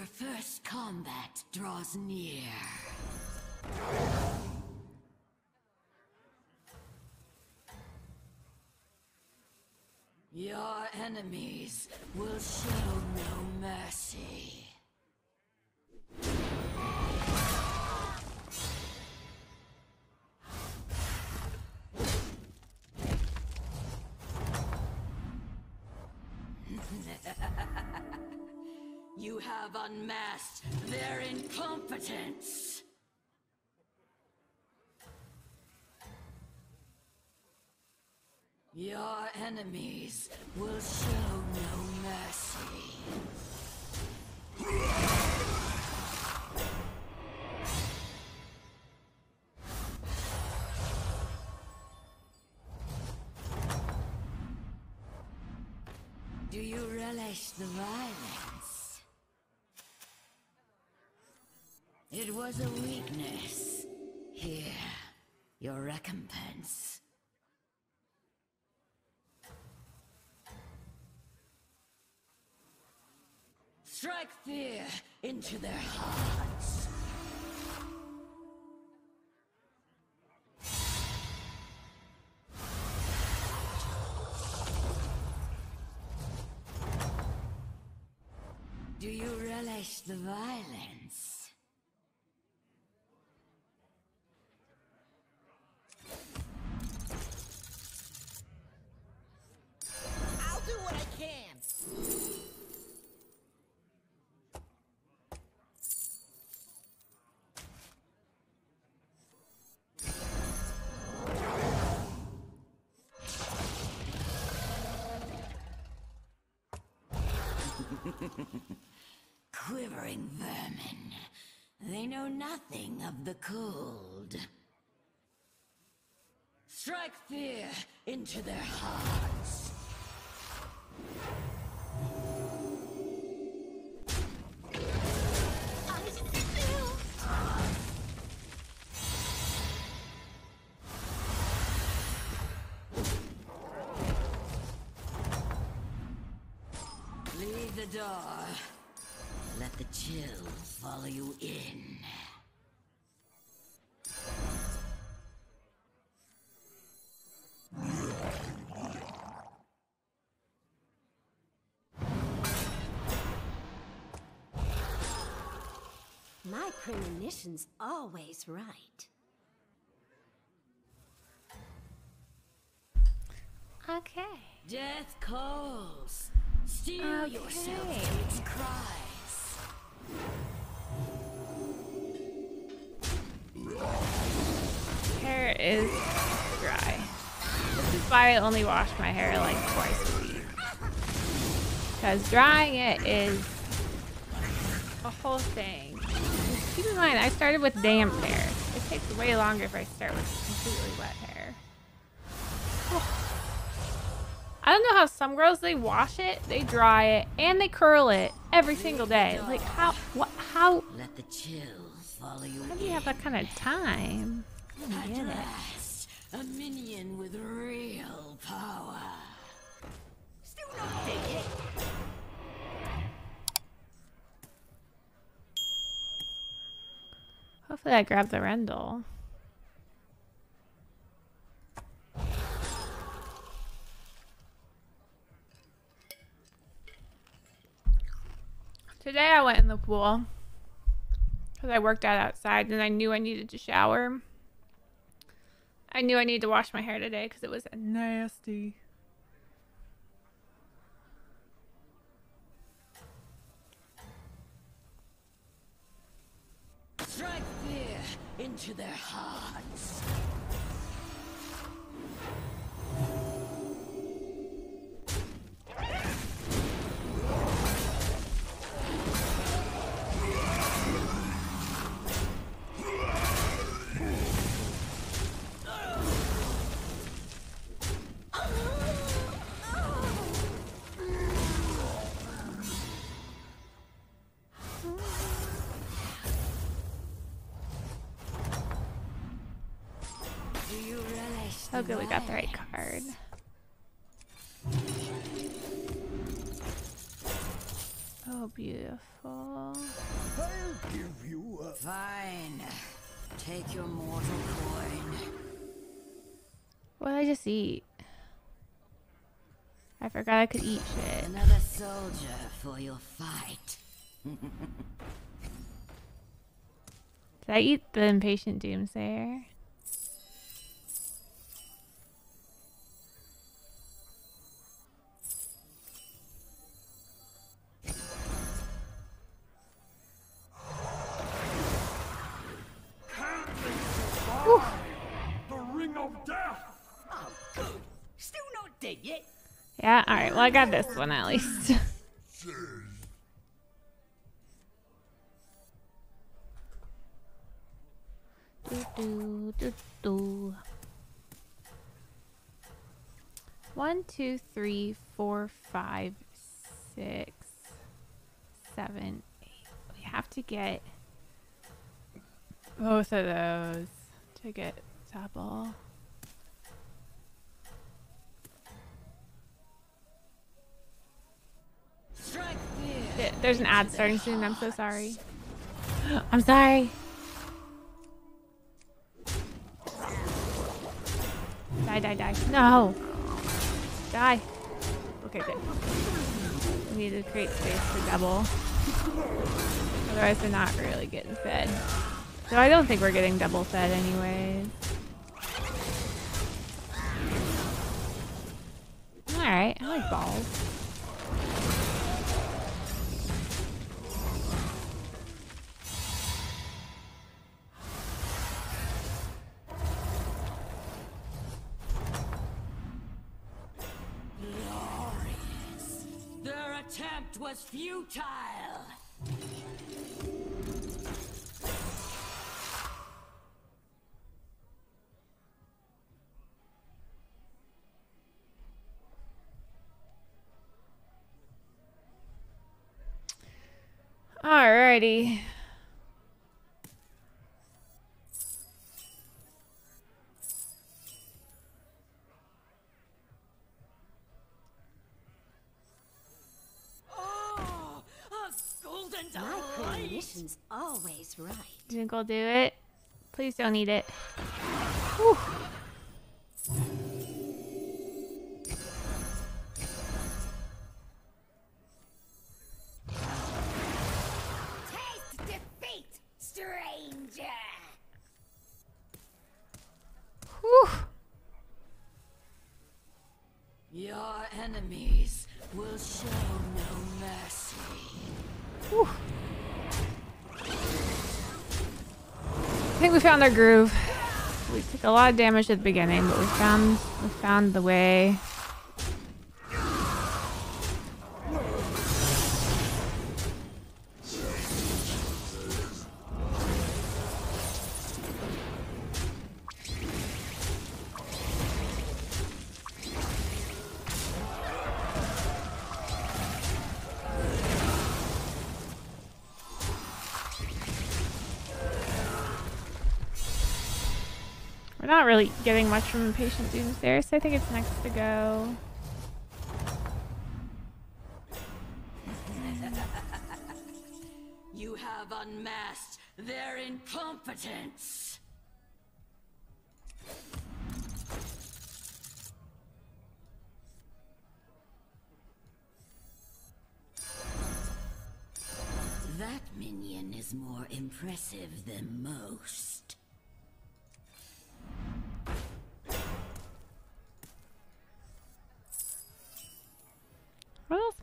Your first combat draws near. Your enemies will show no mercy. you have unmasked their incompetence. Your enemies will show no mercy. Do you relish the violence? It was a weakness. Here, your recompense. Strike fear into their hearts. Quivering vermin. They know nothing of the cold. Strike fear into their hearts. Leave the door. Let the chill follow you in. My premonition's always right. Okay. Death calls. Yourself Okay. to its cries. Hair is dry. This is why I only wash my hair like twice a week. Because drying it is a whole thing. Keep in mind, I started with damp hair. It takes way longer if I start with completely wet hair. I don't know how some girls they wash it, they dry it, and they curl it every single day. Like how what how Let the chill follow you how do you have that kind of time? I get it. a minion with real power. Still not it. Hopefully I grab the Rendell. Today I went in the pool because I worked out outside and I knew I needed to shower. I knew I needed to wash my hair today because it was nasty. Strike fear into their hearts. Oh the good, we got the right card. Oh, beautiful. I'll give you a Fine. Take your mortal coin. What did I just eat? I forgot I could eat shit. Another soldier for your fight. Did I eat the impatient doomsayer? Yeah, alright, well I got this one at least. do, do, do. One, two, three, four, five, six, seven, eight. We have to get both of those to get double. Strike fear. Th- There's an ad starting soon. I'm so sorry. I'm sorry. Die, die, die. No. Die. Okay, good. We need to create space for double. Otherwise, they're not really getting fed. So I don't think we're getting double fed anyways. Alright, I like balls. Futile. Alrighty. Right. You think I'll do it? Please don't eat it. Taste defeat, stranger. Whew. Your enemies will show no mercy. I think we found our groove. We took a lot of damage at the beginning, but we found we found the way. Not really getting much from Impatient Doomsayer, so I think it's next to go. You have unmasked their incompetence. That minion is more impressive than most.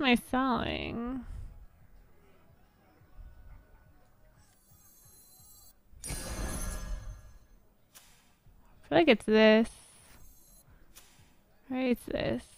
I selling? I feel like it's this. Right, it's this.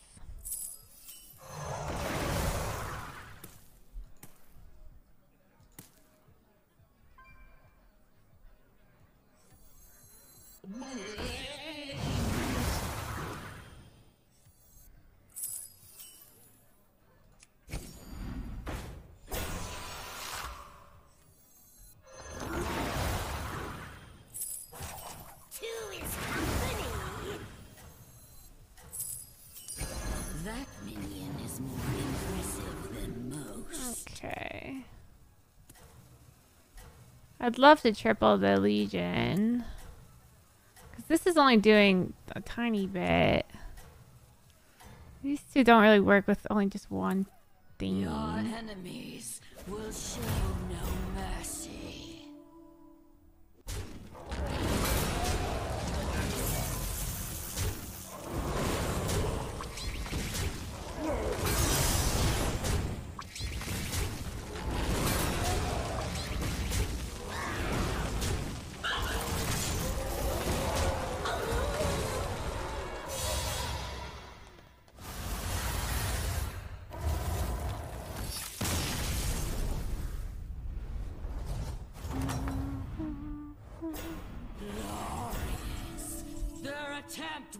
I'd love to triple the Legion. Because this is only doing a tiny bit. These two don't really work with only just one thing. Your enemies will show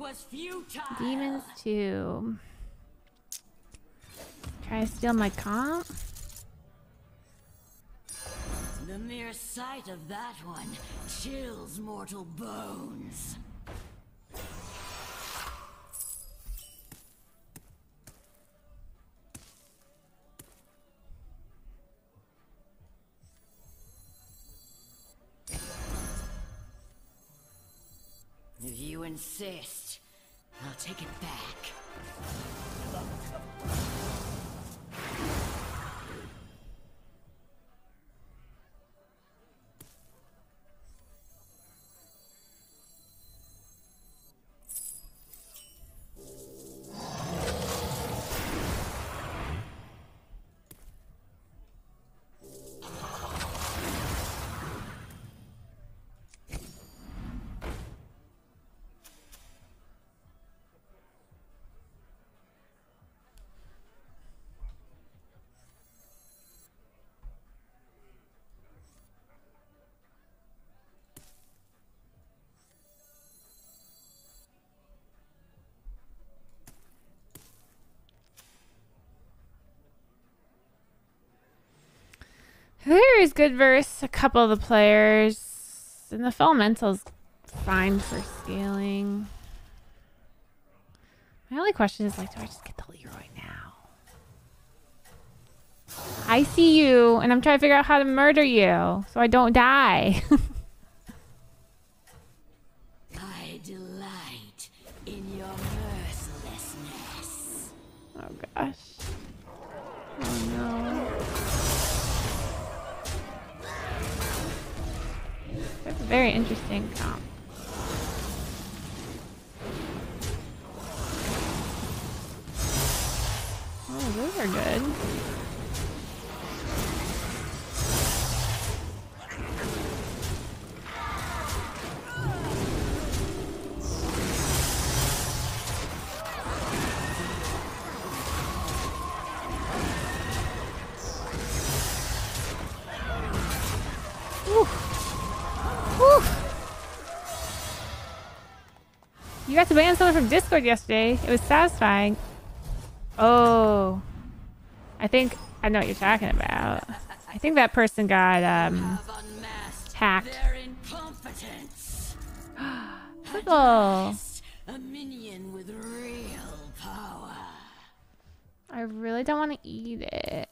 was futile. Demons too. Try to steal my comp? The mere sight of that one chills mortal bones. Insist, I'll take it back. There is good verse a couple of the players. And the elemental's fine for scaling. My only question is like, do I just get the Leroy now? I see you, and I'm trying to figure out how to murder you so I don't die. I delight in your mercilessness. oh gosh. Very interesting comp. Oh, those are good. Got to ban someone from Discord yesterday. It was satisfying. Oh. I think I know what you're talking about. I think that person got um hacked. Pickle. A minion with real power. I really don't want to eat it.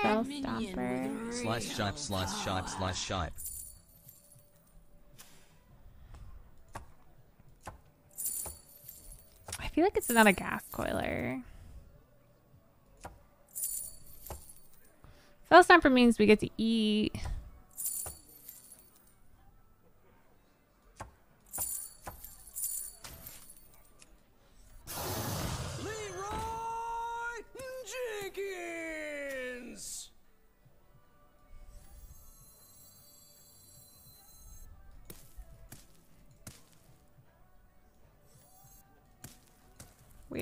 Fell Minion stomper. with Slice real shipe, slice shipe, power. slice shipe. I feel like it's another gas coiler. Fell stomper means we get to eat.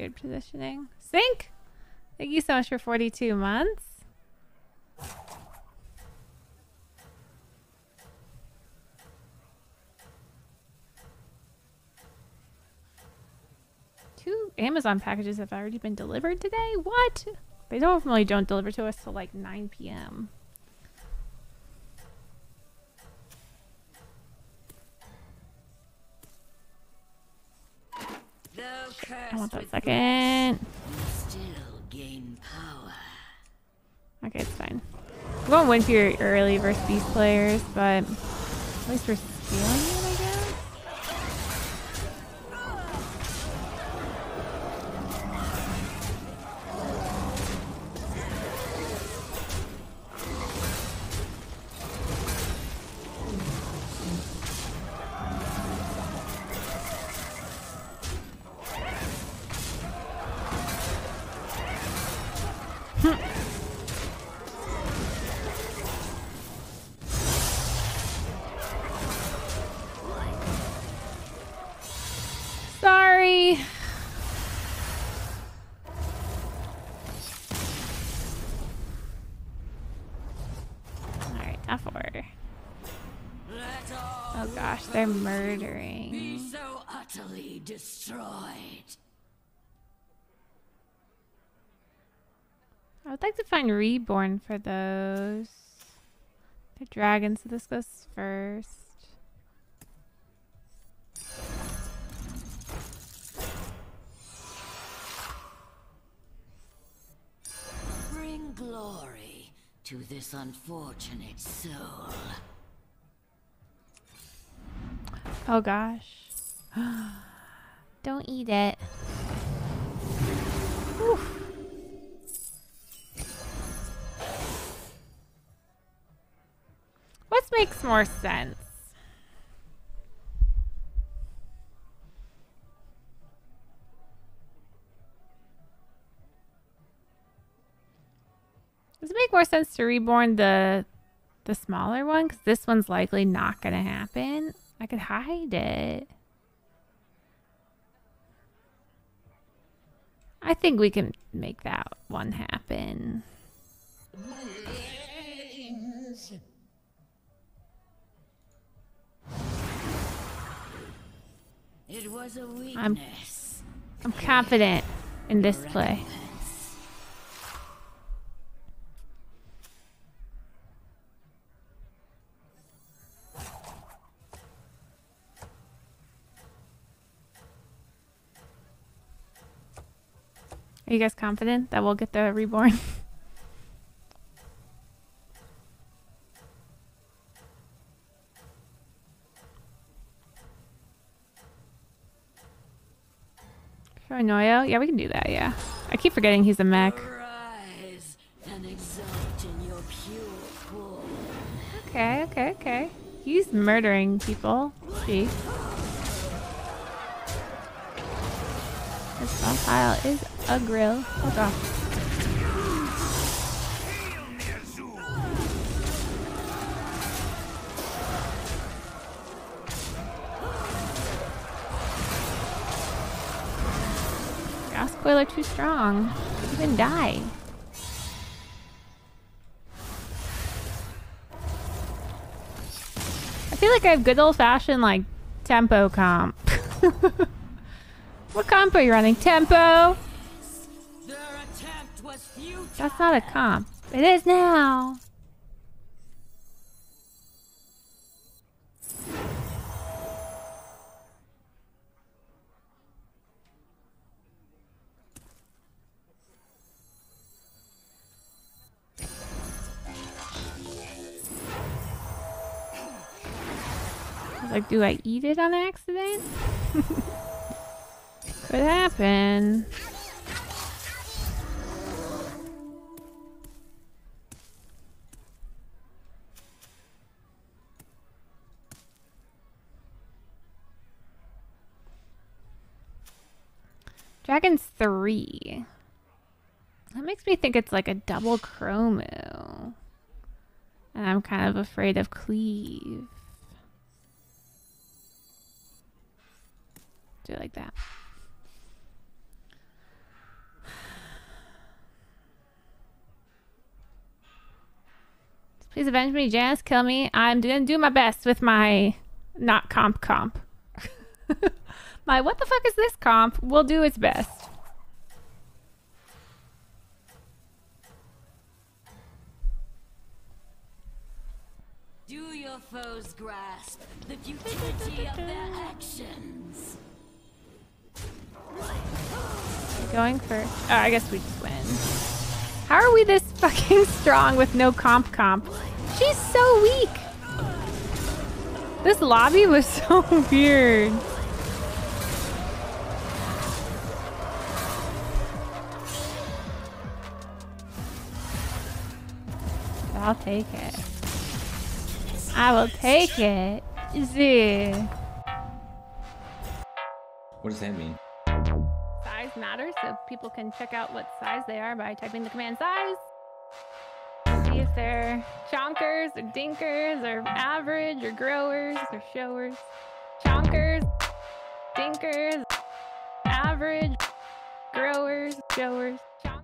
Weird positioning. Sync! Thank you so much for 42 months. Two Amazon packages have already been delivered today? What? They normally don't deliver to us till like 9 p.m. I want that second. still gain power. Okay, it's fine. We won't win for your early versus beast players, but at least we're stealing it, they're be murdering. so utterly destroyed. I would like to find Reborn for those. They're dragons, so this goes first. Bring glory to this unfortunate soul. Oh gosh. Don't eat it. Oof. What makes more sense? Does it make more sense to reborn the the smaller one? Because this one's likely not going to happen. I could hide it. I think we can make that one happen. It was a weakness. I'm confident in this play. Are you guys confident that we'll get the reborn? Noyo? Yeah, we can do that, yeah. I keep forgetting he's a mech. Rise and exult in your pure. Okay, okay, okay. He's murdering people. See? This profile is a grill. Oh gosh. Gas spoiler too strong. Can die. I feel like I have good old fashioned like tempo comp. what comp are you running? Tempo? That's not a comp. It is now. Like, do I eat it on accident? Could happen. Three. That makes me think it's like a double chromo. And I'm kind of afraid of cleave. Do it like that. Please avenge me, Janice. Kill me. I'm gonna do my best with my not comp comp. My what the fuck is this comp? We'll do its best. Do your foes grasp the futility of their actions? Going for. Oh, I guess we just win. How are we this fucking strong with no comp comp? She's so weak. This lobby was so weird. I'll take it. I will take it. Z. What does that mean? Size matters, so people can check out what size they are by typing the command size. See if they're chonkers or dinkers or average or growers or showers. Chonkers, dinkers, average, growers, showers.